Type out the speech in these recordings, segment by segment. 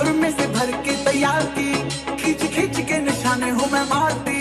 घुर में से भर के तैयार की खींच खींच के निशाने हूँ मैं मारती।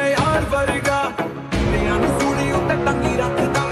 ਮੇਰੇ ਯਾਰ ਵਰਗਾ ਤੇਰਾ ਨੂੰ ਸੂੜੀ ਉੱਤੇ ਟੰਗੀ ਰੱਖਦਾ